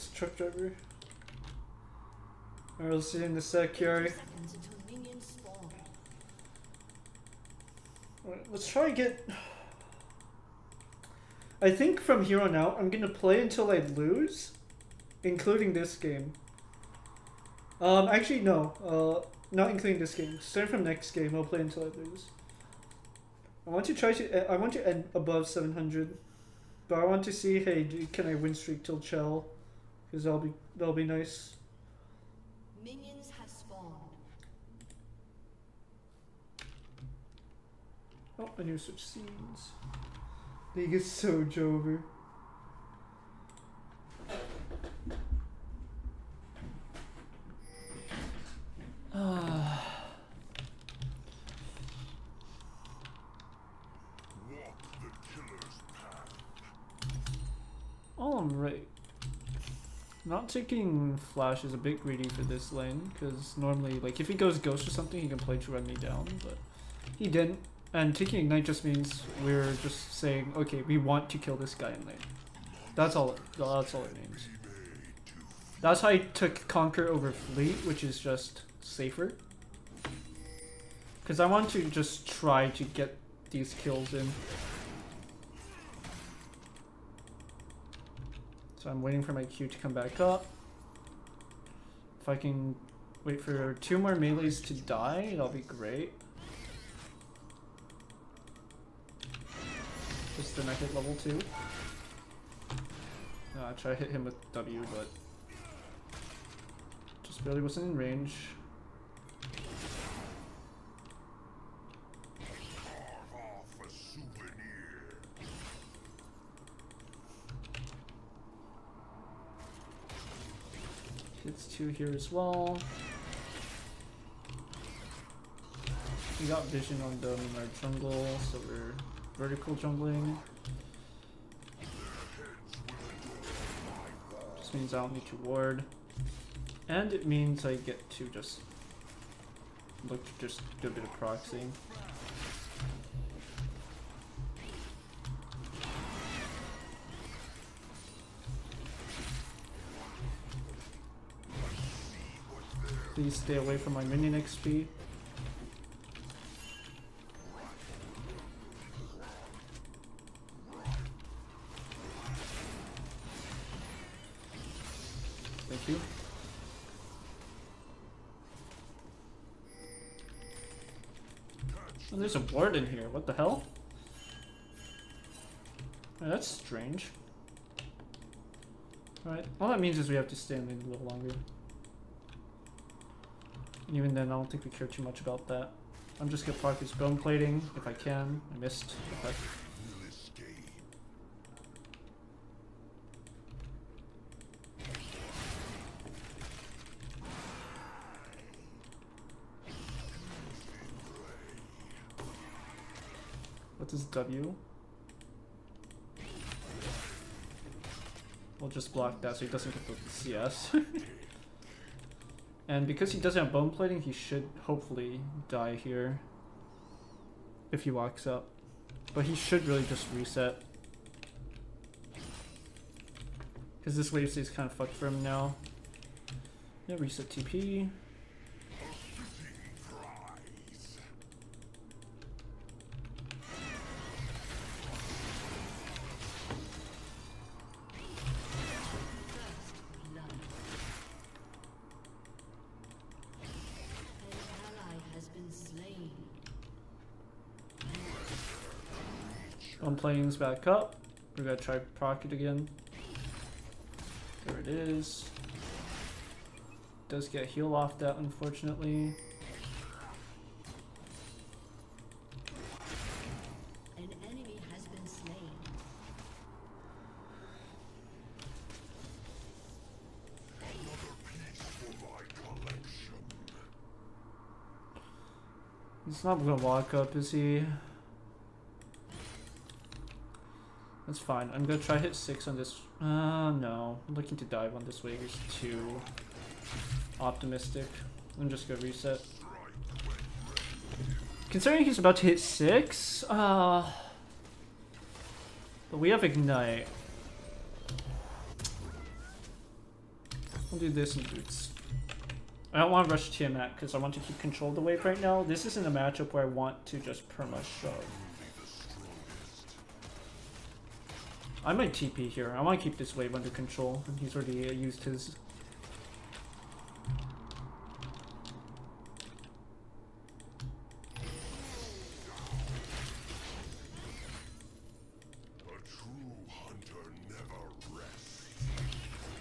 it's truck driver. Alright, we'll see you in the sec, Kiari. let's try and get... I think from here on out, I'm gonna play until I lose, including this game. Um, actually, no. Uh, not including this game. Starting from next game, I'll play until I lose. I want to try to. I want to end above 700, but I want to see. Hey, can I win streak till Chell? Because that'll be that'll be nice. Minions have spawned. Oh, I need to switch scenes. League is so Jover. Ah. Alright. Not taking Flash is a bit greedy for this lane, because normally, like, if he goes Ghost or something, he can play to run me down, but he didn't. And taking Ignite just means we're just saying, okay, we want to kill this guy in lane. That's all, that's all it means. That's how I took Conquer over Fleet, which is just safer. Because I want to just try to get these kills in. So I'm waiting for my Q to come back up. If I can wait for two more melees to die, that'll be great. Just then I hit level 2. Uh, I try to hit him with W, but just barely wasn't in range. Two here as well. We got vision on them in our jungle, so we're vertical jungling. Just means I don't need to ward. And it means I get to just look to just do a bit of proxying. Please stay away from my minion XP. Thank you. Oh, there's a ward in here. What the hell? Oh, that's strange. Alright, all that means is we have to stay in a little longer. And even then, I don't think we care too much about that. I'm just gonna practice bone plating if I can. I missed. Okay. What is W? We'll just block that so he doesn't get the CS. And because he doesn't have bone plating, he should hopefully die here. If he walks up. But he should really just reset. Because this wave stays kind of fucked for him now. Yeah, reset TP. Planes back up. We're gonna try proc it again. There it is. Does get heal off that, unfortunately. An enemy has been slain. He's not gonna walk up, is he? That's fine. I'm gonna try hit 6 on this. Uh, no. I'm looking to dive on this wave is too optimistic. I'm just gonna reset. Considering he's about to hit 6, uh... But we have Ignite. I'll do this and boots. I don't want to rush Tiamat because I want to keep control of the wave right now. This isn't a matchup where I want to just perma shove. I might TP here. I want to keep this wave under control. And he's already uh, used his...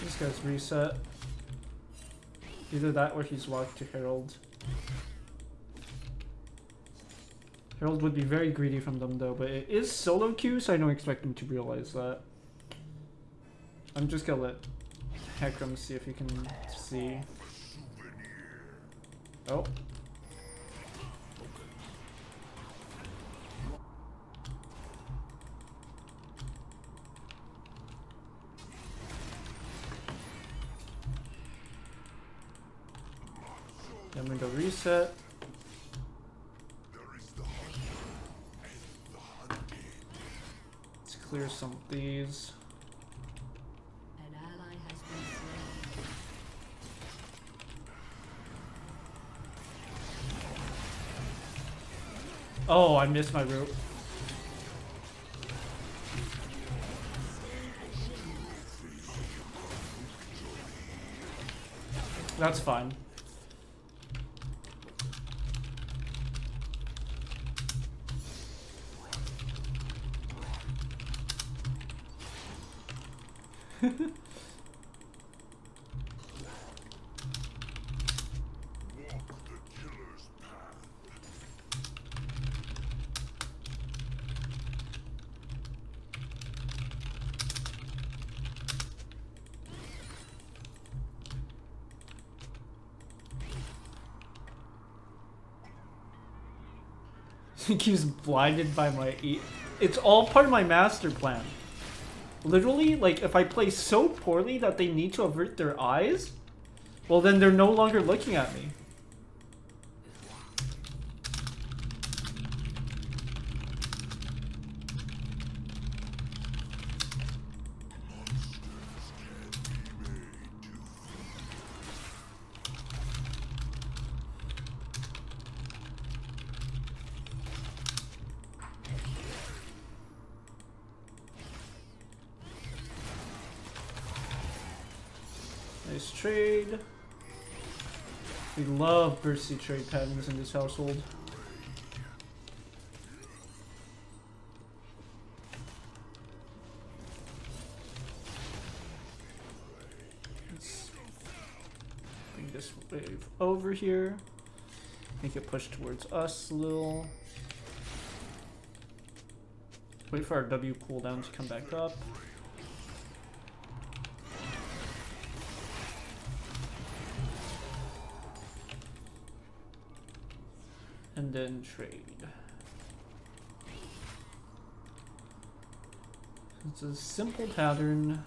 This guy's reset. Either that or he's locked to Herald. Herald would be very greedy from them though, but it is solo queue, so I don't expect them to realize that. I'm just gonna let Hecarim see if he can see. Oh. Then we go reset. Clear some of these. An ally has been slain. Oh, I missed my route. That's fine. He keeps blinded by my e It's all part of my master plan. Literally, like, if I play so poorly that they need to avert their eyes, well then they're no longer looking at me. Nice trade. We love bursty trade patterns in this household. Let's bring this wave over here. Make it push towards us a little. Wait for our W cooldown to come back up. And then trade. It's a simple pattern.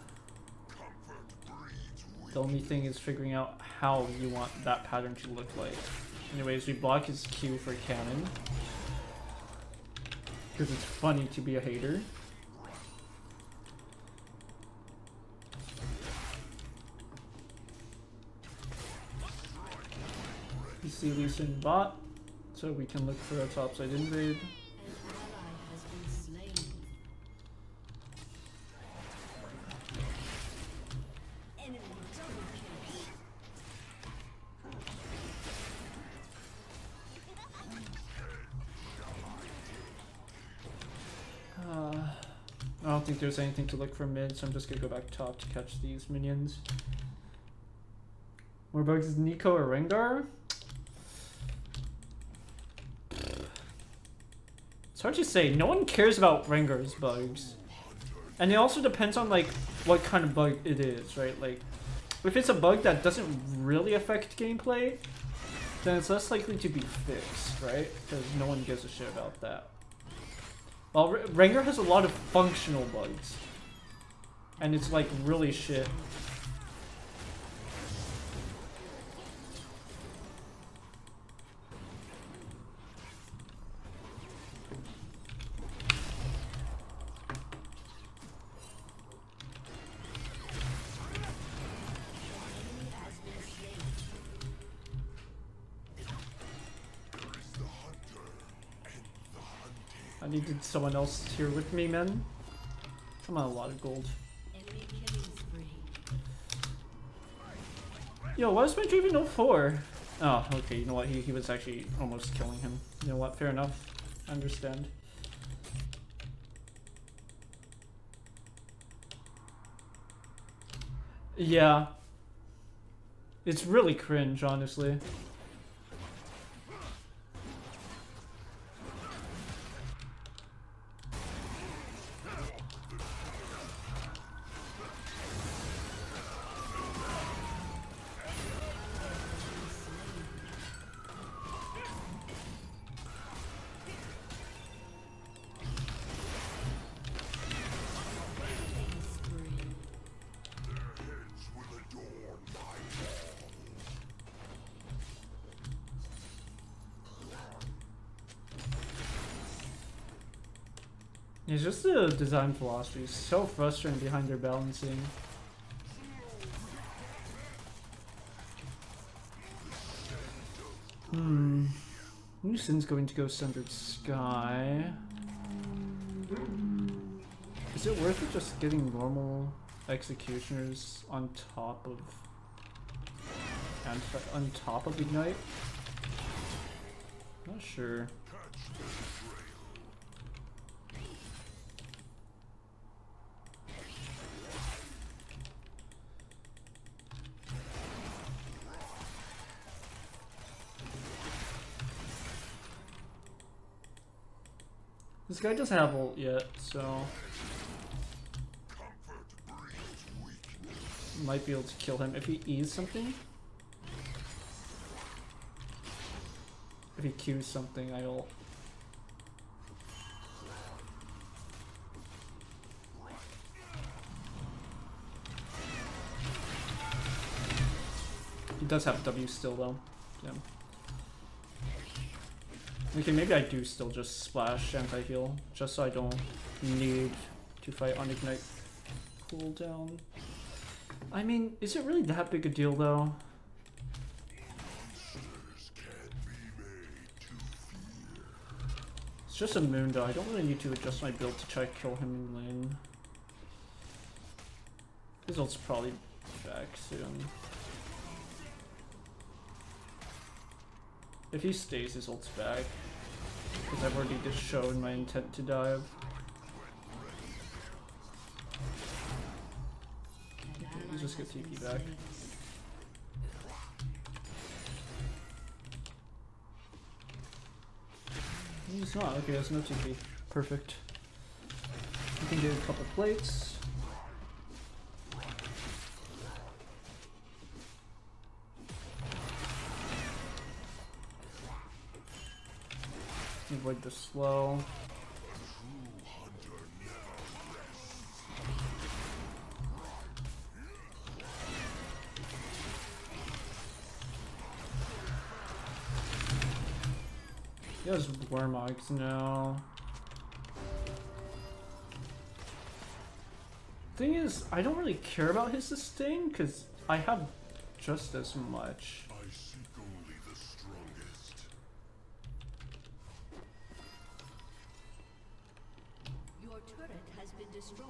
The only thing is figuring out how you want that pattern to look like. Anyways, we block his Q for cannon. Because it's funny to be a hater. You see Lucian bot. So we can look for a topside invade. Uh, I don't think there's anything to look for mid, so I'm just gonna go back top to catch these minions. More bugs is Neeko or Rengar? It's hard to say. No one cares about Rengar's bugs. And it also depends on like what kind of bug it is, right? Like if it's a bug that doesn't really affect gameplay, then it's less likely to be fixed, right? Because no one gives a shit about that. Well, R- Rengar has a lot of functional bugs. And it's like really shit. I needed someone else here with me, man. I'm on a lot of gold. Yo, why was my Draven 04? Oh, okay, you know what? He, he was actually almost killing him. You know what? Fair enough. I understand. Yeah. It's really cringe, honestly. It's just the design philosophy is so frustrating behind their balancing. Hmm. Sin's going to go Sundered Sky. Is it worth it just getting normal executioners on top of on top of Ignite? Not sure. This guy doesn't have ult yet, so might be able to kill him if he E's something. If he Q's something, I'll. He does have W still though. Yeah. Okay, maybe I do still just splash anti-heal, just so I don't need to fight on Ignite cooldown. I mean, is it really that big a deal though? It's just a Mundo. I don't really need to adjust my build to try to kill him in lane. His ult's probably back soon. If he stays, his ult's back. Because I've already just shown my intent to dive. Let's just get TP back. He's not. Okay, that's no TP. Perfect. You can do a couple plates. Avoid the slow. He has Warmog's now. Thing is, I don't really care about his sustain because I have just as much. Destroyed.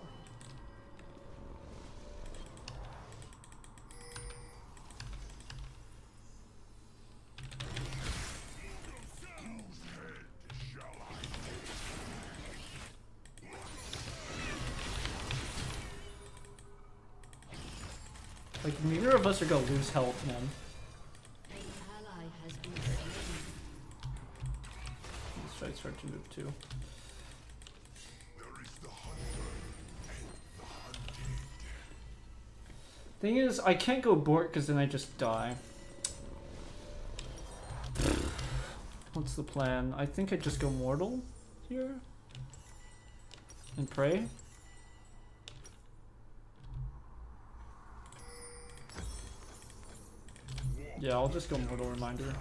Like neither of us are gonna lose health, man. Let's try to start to move too. Thing is, I can't go Bork because then I just die. What's the plan? I think I just go Mortal here and pray. Yeah, I'll just go Mortal Reminder.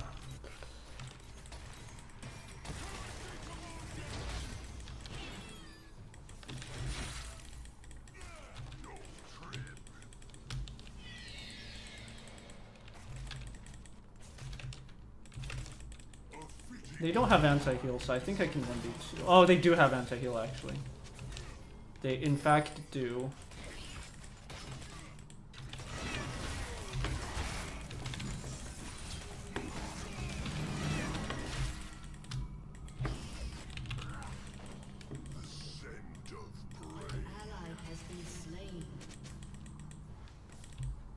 They don't have anti-heal, so I think I can 1v2. Oh, they do have anti-heal, actually. They, in fact, do. The scent. Ally has been slain.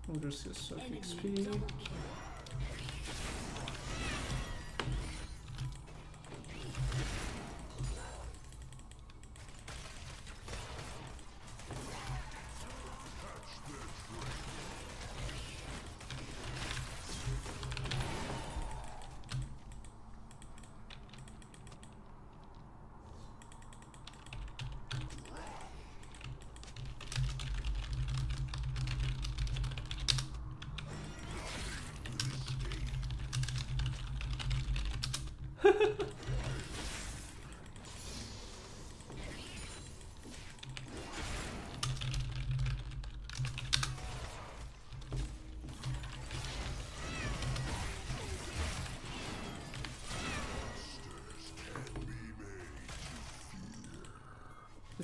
We'll just get soak XP.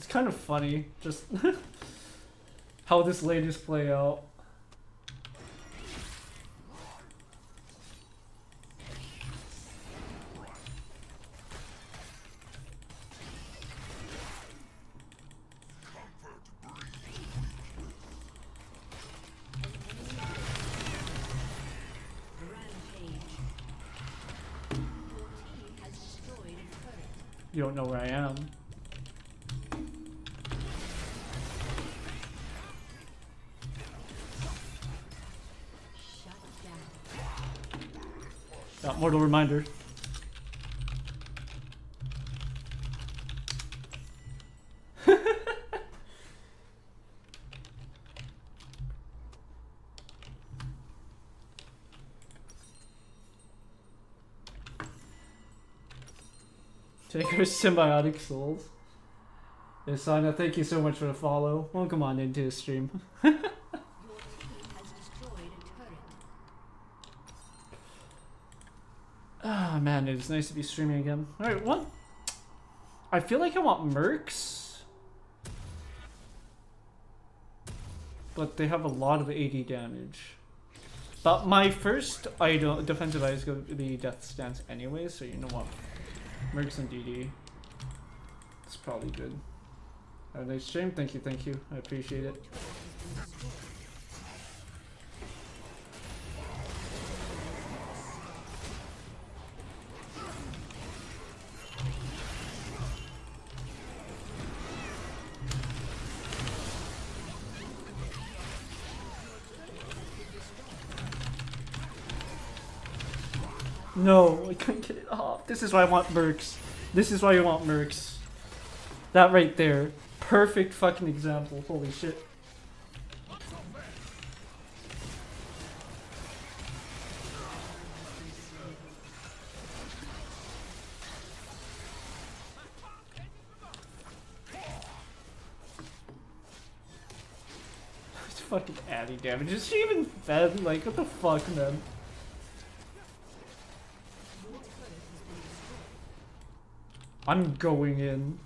It's kind of funny, just how this ladies play out. You don't know where I am. Got mortal reminder. Take our Symbiotic Soles. Isana, thank you so much for the follow. Welcome on into the stream. Man, it is nice to be streaming again. Alright, what? I feel like I want Mercs. But they have a lot of AD damage. But my first item, defensive item is going to be Death's Dance anyway, so you know what? Mercs and DD. It's probably good. Have a nice stream. Thank you, thank you. I appreciate it. No, I couldn't get it off. This is why I want Mercs. This is why you want Mercs. That right there. Perfect fucking example. Holy shit. Fucking adding damage. Is she even fed? Like, what the fuck, man? I'm going in.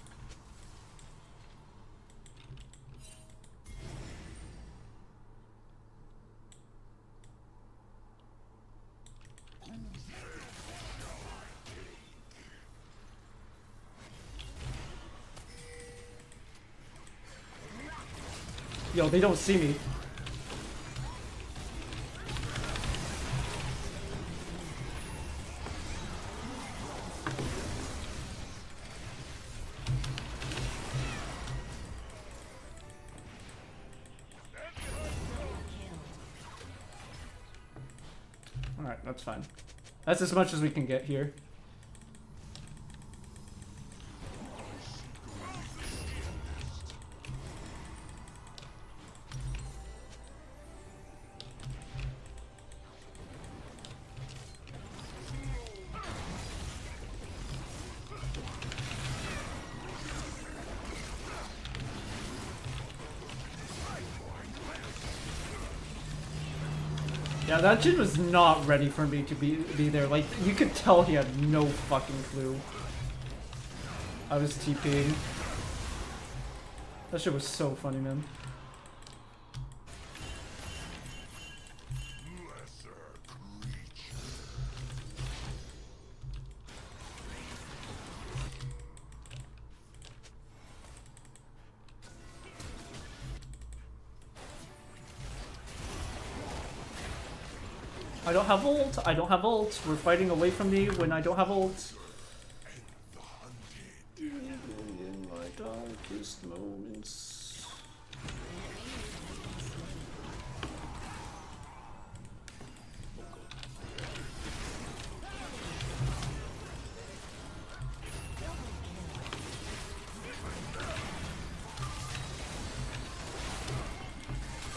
Yo, they don't see me. Alright, that's fine. That's as much as we can get here. Yeah, that Jhin was not ready for me to be be there. Like, you could tell he had no fucking clue. I was TPing. That shit was so funny, man. I don't have ult. I don't have ult. We're fighting away from me when I don't have ult. In my darkest moments.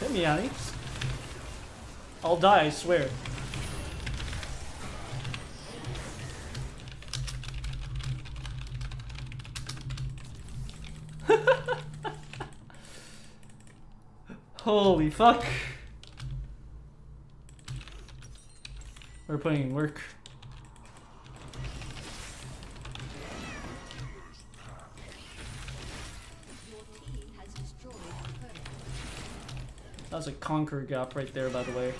Hit me, Annie. I'll die, I swear. Holy fuck. We're putting in work. That was a conquer gap right there, by the way.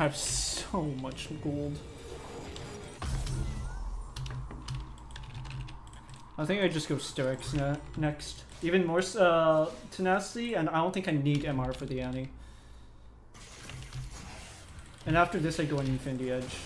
Your so much gold. I think I just go Sterak's ne next. Even more uh, tenacity, and I don't think I need MR for the Annie. And after this, I go on Infinity Edge.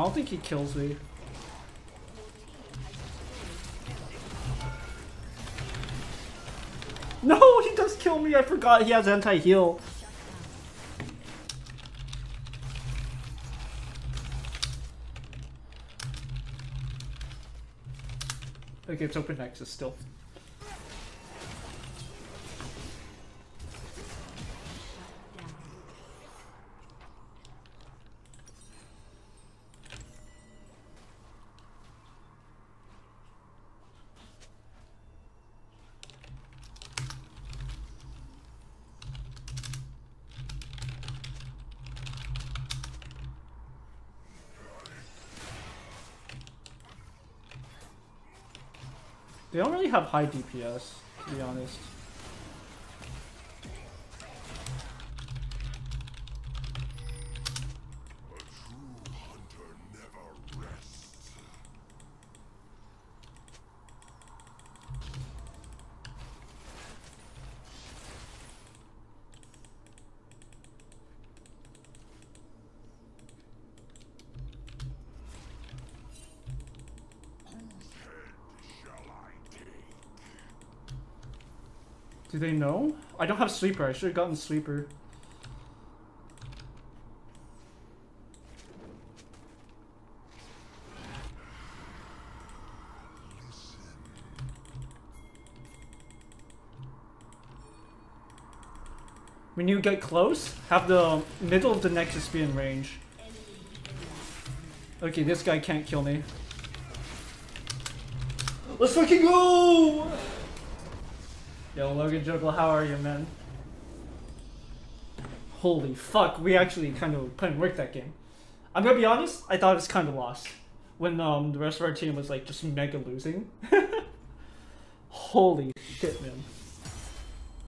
I don't think he kills me. No, he does kill me. I forgot he has anti-heal. Okay, it's open nexus still. They don't really have high DPS, to be honest. Do they know? I don't have sleeper. I should have gotten sleeper. When you get close, have the middle of the nexus be in range. Okay, this guy can't kill me. Let's fucking go! Yo, Logan Juggle, how are you, man? Holy fuck, we actually kind of put in work that game. I'm gonna be honest, I thought it was kind of lost when um the rest of our team was like just mega losing. Holy shit, man.